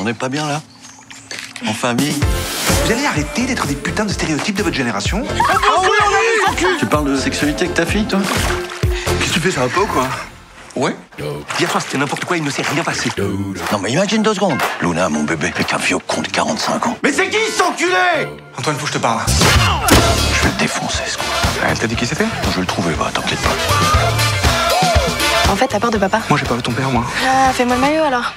On n'est pas bien là En famille Vous allez arrêter d'être des putains de stéréotypes de votre génération ah ah Tu parles de sexualité avec ta fille, toi Qu'est-ce que tu fais, ça va pas ou quoi Ouais. Hier soir, c'était n'importe quoi, il ne s'est rien passé. Non mais imagine deux secondes. Luna, mon bébé, avec un vieux con de 45 ans. Mais c'est qui ce enculé Antoine, faut que je te parle. Je vais le défoncer, ce con. Elle t'a dit qui c'était Je vais le trouver, va, t'inquiète pas. En fait, t'as peur de papa Moi, j'ai pas vu ton père, moi. Ah, fais-moi le maillot alors.